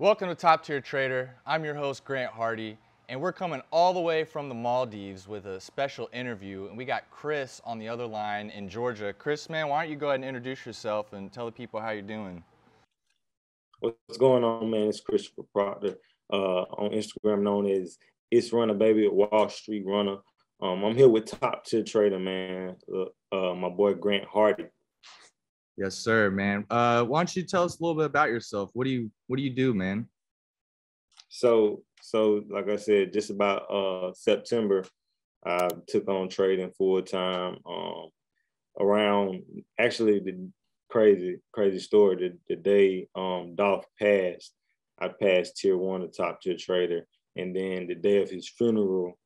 Welcome to Top Tier Trader. I'm your host, Grant Hardy, and we're coming all the way from the Maldives with a special interview. And we got Chris on the other line in Georgia. Chris, man, why don't you go ahead and introduce yourself and tell the people how you're doing? What's going on, man? It's Christopher Proctor uh, on Instagram, known as It's Runner Baby Wall Street Runner. Um, I'm here with Top Tier Trader, man. Uh, uh, my boy Grant Hardy. Yes, sir, man. Uh, why don't you tell us a little bit about yourself? What do you What do you do, man? So, so like I said, just about uh, September, I took on trading full time. Um, around actually the crazy crazy story. The, the day um, Dolph passed, I passed tier one, the top tier trader, and then the day of his funeral,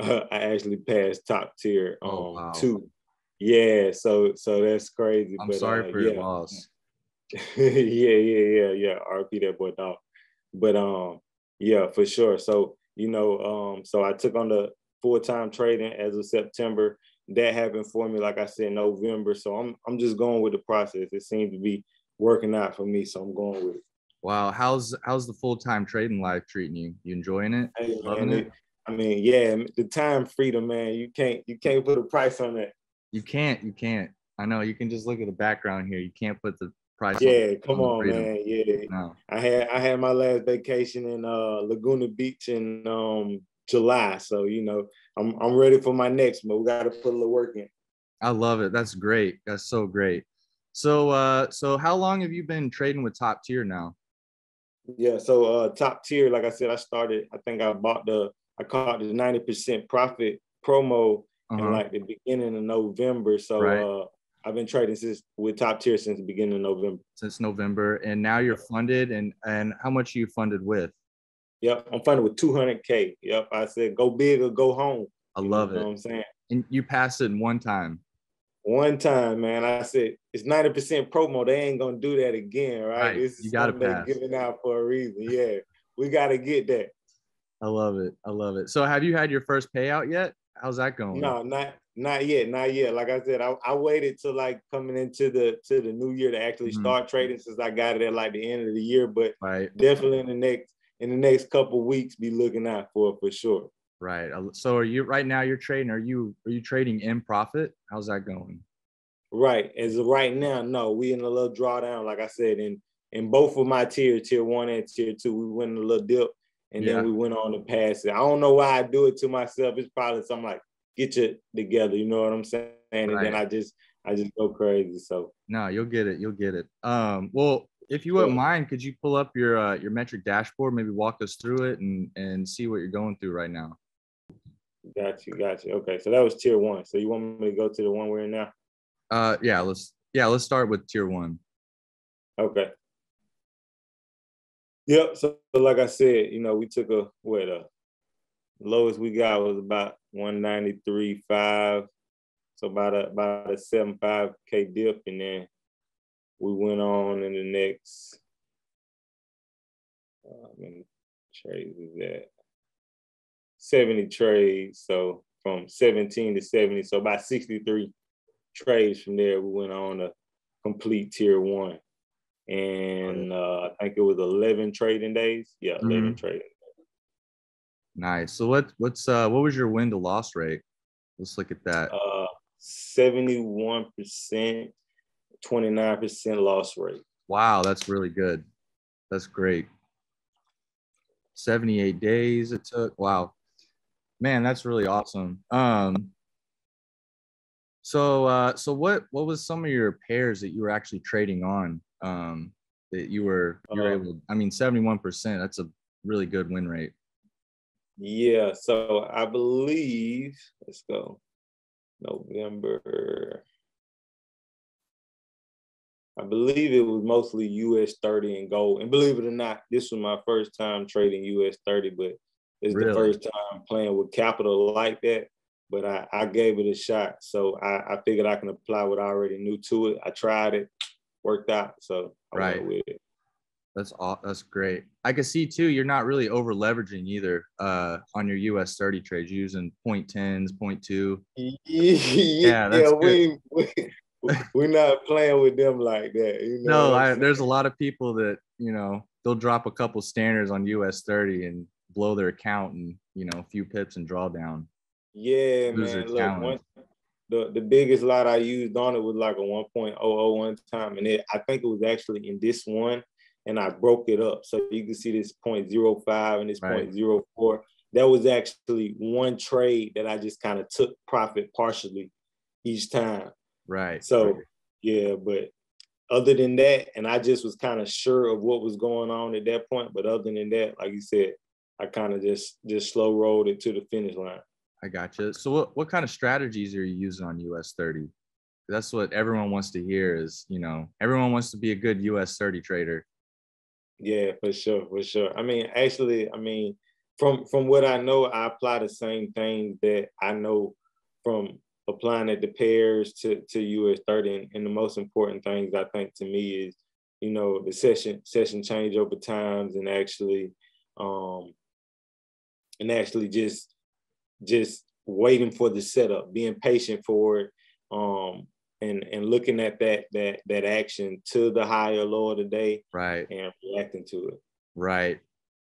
uh, I actually passed top tier oh, um, oh, wow. two. Yeah, so so that's crazy. I'm but, sorry uh, for yeah. your loss. yeah, yeah, yeah, yeah. RP that boy dog. But um, yeah, for sure. So you know, um, so I took on the full time trading as of September. That happened for me, like I said, November. So I'm I'm just going with the process. It seems to be working out for me, so I'm going with it. Wow, how's how's the full time trading life treating you? You enjoying it? Hey, Loving it? it? I mean, yeah, the time freedom, man. You can't you can't put a price on that. You can't. You can't. I know. You can just look at the background here. You can't put the price. Yeah, on, come on, on man. Yeah. No. I had I had my last vacation in uh, Laguna Beach in um, July, so you know I'm I'm ready for my next, but we got to put a little work in. I love it. That's great. That's so great. So uh, so how long have you been trading with Top Tier now? Yeah, so uh, Top Tier, like I said, I started. I think I bought the I caught the ninety percent profit promo uh-huh. in like the beginning of November. So right. uh, I've been trading since with top tier since the beginning of November. Since November, and now you're funded, and and how much are you funded with? Yep, I'm funded with 200k. Yep, I said go big or go home. I love you know it. I'm saying, and you passed it in one time. One time, man. I said it's 90% promo. They ain't gonna do that again, right? right. This is you gotta pass. giving out for a reason. Yeah, we gotta get that. I love it. I love it. So, have you had your first payout yet? How's that going? No, not not yet, not yet. Like I said, I, I waited till like coming into the to the new year to actually mm-hmm. start trading since I got it at like the end of the year. But right. definitely in the next in the next couple weeks, be looking out for it for sure. Right. So are you right now? You're trading. Are you are you trading in profit? How's that going? Right. As of right now, no. We in a little drawdown, like I said, in in both of my tier, tier one and tier two, we went in a little dip and yeah. then we went on to pass it. I don't know why I do it to myself. It's probably something like get you together. You know what I'm saying? And right. then I just I just go crazy. So no, you'll get it. You'll get it. Um, well, if you wouldn't mind, could you pull up your uh, your metric dashboard, maybe walk us through it and and see what you're going through right now? Got you, got you. Okay, so that was tier one. So you want me to go to the one we're in now? Uh, yeah. Let's yeah. Let's start with tier one. Okay. Yep. So, like I said, you know, we took a what the lowest we got was about 193.5. So about a about a 75 K dip, and then we went on in the next uh, many trades is that 70 trades. So from 17 to 70, so about 63 trades from there. We went on to complete tier one and uh, I think it was 11 trading days. Yeah, 11 mm-hmm. trading. Nice. So what what's uh what was your win to loss rate? Let's look at that. Uh 71%, 29% loss rate. Wow, that's really good. That's great. 78 days it took. Wow. Man, that's really awesome. Um so uh so what what was some of your pairs that you were actually trading on? Um, that you were you were uh, able. I mean, seventy one percent. That's a really good win rate. Yeah. So I believe. Let's go. November. I believe it was mostly US 30 and gold. And believe it or not, this was my first time trading US 30, but it's really? the first time playing with capital like that. But I, I gave it a shot. So I, I figured I can apply what I already knew to it. I tried it worked out. So I right. with it. That's all. That's great. I can see too. You're not really over leveraging either uh, on your US 30 trades. You're using point tens, point two. Yeah, that's yeah, we, we, we're not playing with them like that. You know no, I, there's a lot of people that you know they'll drop a couple standards on US 30 and blow their account and you know a few pips and draw down. Yeah, man. Look, one, the the biggest lot I used on it was like a 1.00 one time, and it I think it was actually in this one, and I broke it up so you can see this 0.05 and this right. 0.04. That was actually one trade that I just kind of took profit partially each time. Right. So right. yeah, but other than that, and I just was kind of sure of what was going on at that point. But other than that, like you said, I kind of just just slow rolled it to the finish line. I got you. So what, what kind of strategies are you using on US 30? That's what everyone wants to hear is, you know, everyone wants to be a good US 30 trader. Yeah, for sure, for sure. I mean, actually, I mean, from from what I know, I apply the same thing that I know from applying at the pairs to, to US 30. And, and the most important things I think to me is, you know, the session session change over times and actually um and actually just just waiting for the setup, being patient for it, um, and and looking at that that that action to the higher low of the day, right, and reacting to it. Right.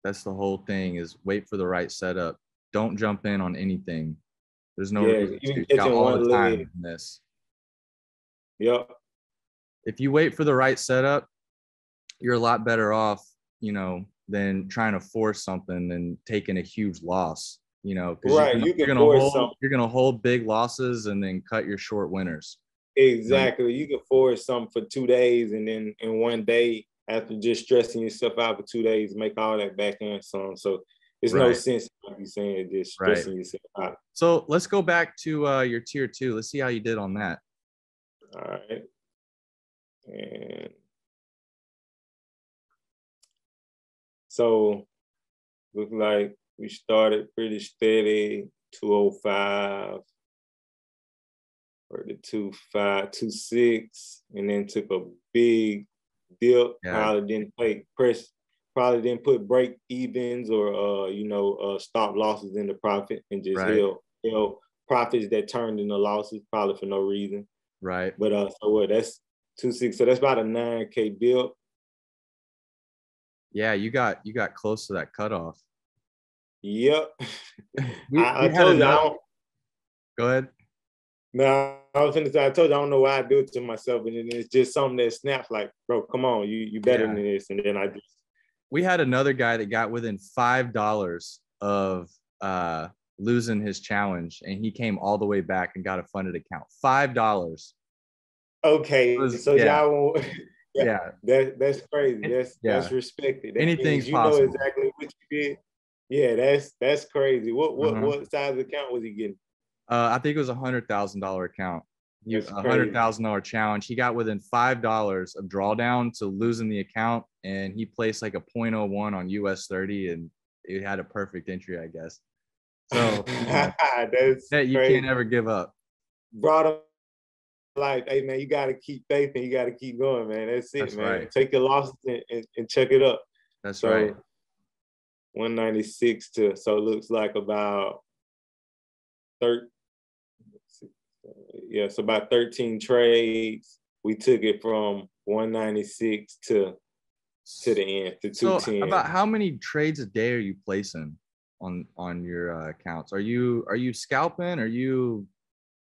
That's the whole thing is wait for the right setup. Don't jump in on anything. There's no yeah, reason to. Got all the time in this. Yep. If you wait for the right setup, you're a lot better off, you know, than trying to force something and taking a huge loss you know, right. You're, you you're gonna hold some. you're gonna hold big losses and then cut your short winners. Exactly. You can force something for two days and then in one day after just stressing yourself out for two days, make all that back end some. So it's right. no sense like you saying just stressing right. yourself out. So let's go back to uh, your tier two. Let's see how you did on that. All right. And so look like we started pretty steady, 205 or the 25, 26, and then took a big dip. Yeah. Probably didn't take press, probably didn't put break evens or uh, you know, uh stop losses in the profit and just right. held, held profits that turned into losses, probably for no reason. Right. But uh so what that's two six. So that's about a nine K dip. Yeah, you got you got close to that cutoff. Yep. We, I, I told you I don't. Go ahead. No, I was gonna say I told you I don't know why I do it to myself, and then it's just something that snaps like, bro, come on, you you better yeah. than this, and then I just. We had another guy that got within five dollars of uh losing his challenge, and he came all the way back and got a funded account. Five dollars. Okay, was, so yeah. y'all won't. yeah, yeah. That, that's crazy. That's yeah. that's respected. That Anything's you possible. know exactly what you did. Yeah, that's that's crazy. What what uh-huh. what size account was he getting? Uh, I think it was a hundred thousand dollar account. A hundred thousand dollar challenge. He got within five dollars of drawdown to losing the account, and he placed like a 0.01 on US 30, and it had a perfect entry, I guess. So that's that you crazy. can't ever give up. Brought up like, hey man, you got to keep faith and you got to keep going, man. That's it, That's man. Right. Take your losses and, and, and, check it up. That's so, right. 196 to so it looks like about 13 yeah so about 13 trades. We took it from 196 to to the end to 210 so about how many trades a day are you placing on on your uh, accounts? Are you are you scalping? Are you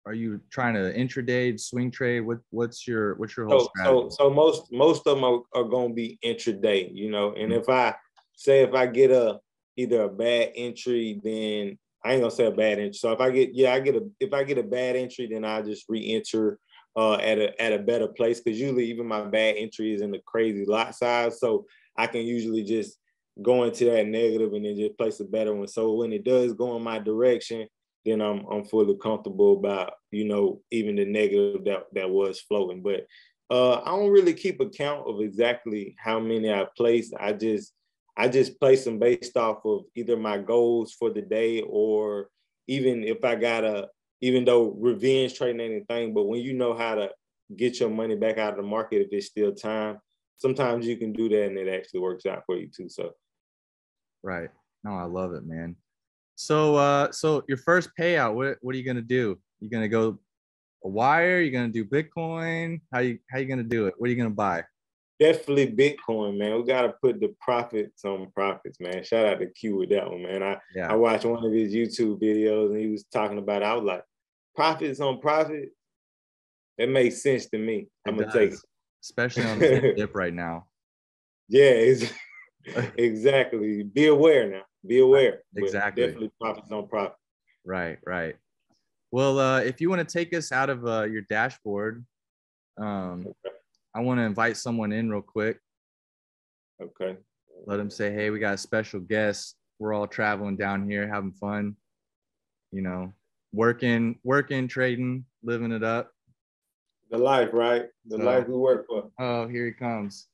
are you trying to intraday swing trade? What what's your what's your whole so, strategy? so so most most of them are, are going to be intraday you know and mm-hmm. if i say if I get a either a bad entry, then I ain't gonna say a bad entry. So if I get yeah, I get a if I get a bad entry, then I just re-enter uh, at a at a better place because usually even my bad entry is in the crazy lot size, so I can usually just go into that negative and then just place a better one. So when it does go in my direction, then I'm I'm fully comfortable about you know even the negative that that was floating. But uh, I don't really keep account of exactly how many I placed. I just I just place them based off of either my goals for the day or even if I got a, even though revenge trading anything, but when you know how to get your money back out of the market if it's still time, sometimes you can do that and it actually works out for you too. So, right. No, I love it, man. So, uh, so your first payout, what what are you gonna do? You gonna go a wire? You gonna do Bitcoin? How you how you gonna do it? What are you gonna buy? Definitely Bitcoin, man. We gotta put the profits on profits, man. Shout out to Q with that one, man. I yeah. I watched one of his YouTube videos and he was talking about it. I was like, profits on profit. That makes sense to me. It I'm gonna take it. Especially on the dip right now. Yeah, exactly. Be aware now. Be aware. Exactly. definitely profits on profit. Right, right. Well, uh, if you want to take us out of uh, your dashboard, um, okay. I want to invite someone in real quick. Okay. Let them say, hey, we got a special guest. We're all traveling down here, having fun. You know, working, working, trading, living it up. The life, right? The so, life we work for. Oh, here he comes.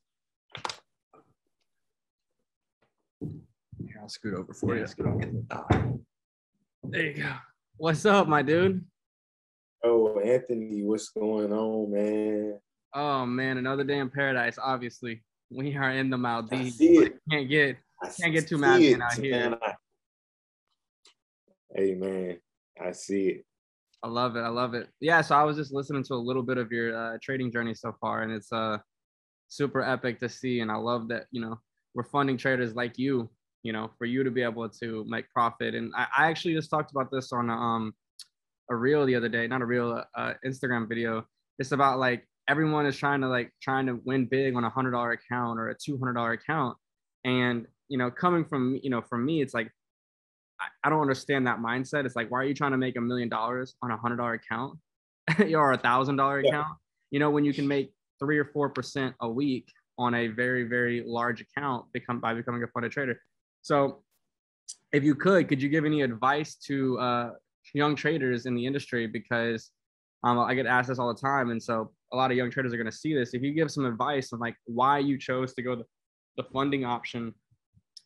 Here, I'll scoot over for yeah. you. Oh. There you go. What's up, my dude? Oh, Anthony, what's going on, man? Oh man, another day in paradise. Obviously, we are in the Maldives. I see it. Can't get I can't get too mad out here. Hey man, I see it. I love it. I love it. Yeah. So I was just listening to a little bit of your uh, trading journey so far, and it's uh super epic to see. And I love that you know we're funding traders like you. You know, for you to be able to make profit. And I, I actually just talked about this on um a reel the other day, not a real uh, Instagram video. It's about like everyone is trying to like trying to win big on a hundred dollar account or a two hundred dollar account, and you know, coming from you know from me, it's like I, don't understand that mindset. It's like, why are you trying to make a million dollars on a hundred dollar account or a thousand dollar account? You know, when you can make three or four percent a week on a very very large account become by becoming a funded trader. So, if you could, could you give any advice to uh, young traders in the industry? Because um, I get asked this all the time, and so a lot of young traders are going to see this. If you give some advice on like why you chose to go the, the funding option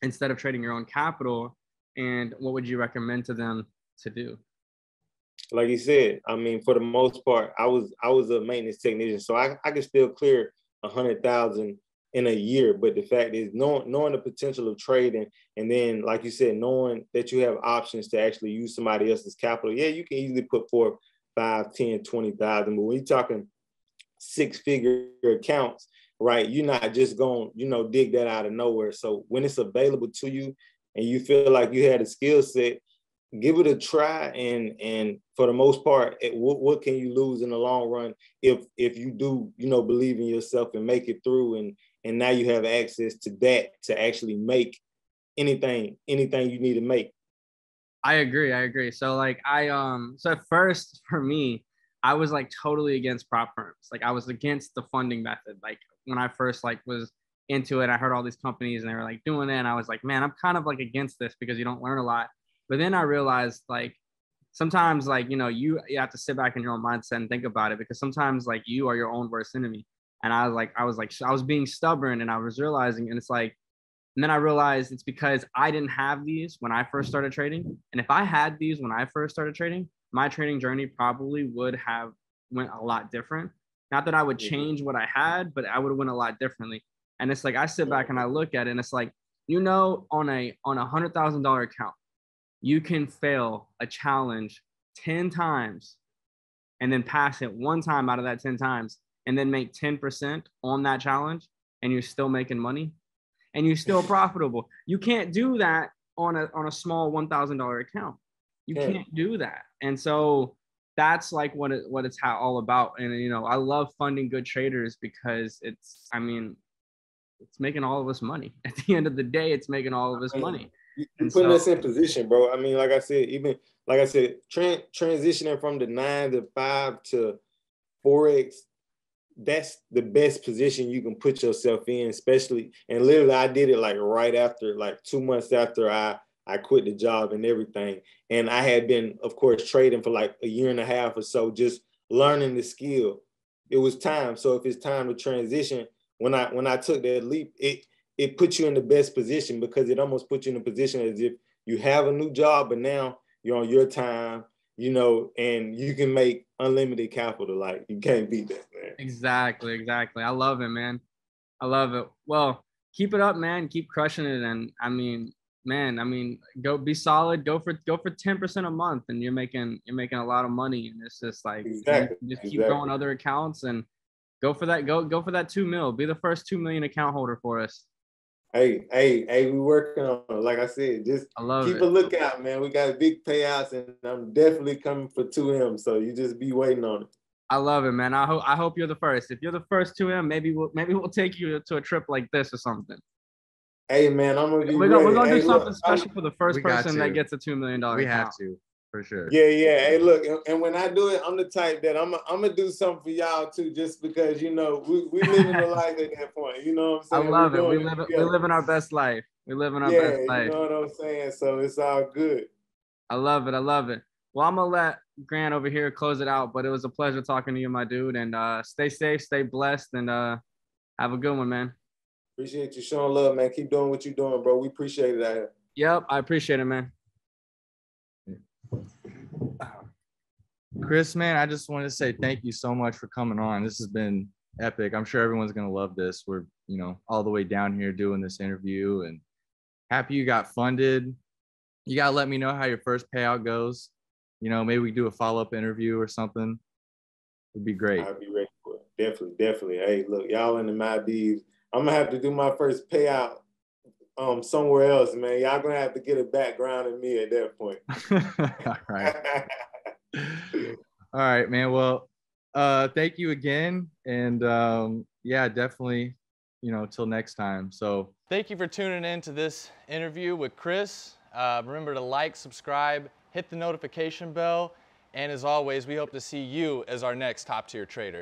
instead of trading your own capital, and what would you recommend to them to do? Like you said, I mean, for the most part, I was I was a maintenance technician, so I, I could still clear a hundred thousand in a year. But the fact is, knowing knowing the potential of trading, and then like you said, knowing that you have options to actually use somebody else's capital, yeah, you can easily put forth five, ten, twenty thousand. But when you're talking six figure accounts, right? You're not just going, you know, dig that out of nowhere. So when it's available to you and you feel like you had a skill set, give it a try. And and for the most part, it, what, what can you lose in the long run if if you do, you know, believe in yourself and make it through and and now you have access to that to actually make anything anything you need to make. I agree. I agree. So like I um so at first for me, I was like totally against prop firms. Like I was against the funding method. Like when I first like was into it, I heard all these companies and they were like doing it. And I was like, man, I'm kind of like against this because you don't learn a lot. But then I realized like sometimes like, you know, you, you have to sit back in your own mindset and think about it because sometimes like you are your own worst enemy. And I was like, I was like, I was being stubborn and I was realizing, and it's like, and then I realized it's because I didn't have these when I first started trading. And if I had these when I first started trading, my training journey probably would have went a lot different. Not that I would mm-hmm. change what I had, but I would have went a lot differently. And it's like I sit back and I look at it and it's like, you know, on a on a hundred thousand dollar account, you can fail a challenge 10 times and then pass it one time out of that 10 times and then make 10% on that challenge and you're still making money and you're still profitable. You can't do that on a on a small $1,000 account. You can't do that. And so that's like what it what it's all about. And you know, I love funding good traders because it's I mean, it's making all of us money. At the end of the day, it's making all of us money. You, putting so, us in position, bro. I mean, like I said, even like I said, tra- transitioning from the nine to five to forex, that's the best position you can put yourself in, especially. And literally, I did it like right after, like two months after I I quit the job and everything. And I had been, of course, trading for like a year and a half or so, just learning the skill. It was time. So if it's time to transition, when I when I took that leap, it it put you in the best position because it almost put you in a position as if you have a new job, but now you're on your time, you know, and you can make unlimited capital. Like you can't beat that, man. Exactly, exactly. I love it, man. I love it. Well, keep it up, man. Keep crushing it. And I mean, man, I mean, go be solid. Go for go for ten percent a month, and you're making you're making a lot of money. And it's just like Exactly, just keep exactly. growing other accounts and go for that. Go go for that two mil. Be the first two million account holder for us. Hey, hey, hey, we working on it. Like I said, just I love keep it. a lookout, man. We got big payouts, and I'm definitely coming for two M. So you just be waiting on it. I love it, man. I hope I hope you're the first. If you're the first two M, maybe we'll maybe we'll take you to a trip like this or something. Hey, man, I'm gonna be We're gonna, we're gonna Hey, do look, something I'm- special for the first We got person that gets a two million dollar We account. have to, for sure. Yeah, yeah. Hey, look, and, and when I do it, I'm the type that I'm I'm gonna do something for y'all too, just because you know we we living a life at that point. You know what I I'm saying? I love We're it. We doing live it. We together. live in our best life. We live in our Yeah, best life. you know what I'm saying. So it's all good. I love it. I love it. Well, I'm gonna let Grant over here close it out, but it was a pleasure talking to you, my dude. And uh, stay safe, stay blessed, and uh, have a good one, man. Appreciate you showing love, man. Keep doing what you're doing, bro. We appreciate it out here. Yep, I appreciate it, man. Chris, man, I just wanted to say thank you so much for coming on. This has been epic. I'm sure everyone's gonna love this. We're, you know, all the way down here doing this interview and happy you got funded. You gotta let me know how your first payout goes. You know, maybe we do a follow-up interview or something. It'd be great. I'd be ready for it. Definitely, definitely. Hey, look, y'all in the Maldives. I'm gonna have to do my first payout um somewhere else, man. Y'all gonna have to get a background in me at that point. all right. All right, man. Well, uh, thank you again. And um, yeah, definitely, you know, till next time. So thank you for tuning in to this interview with Chris. Uh, remember to like, subscribe, hit the notification bell. And as always, we hope to see you as our next top tier trader.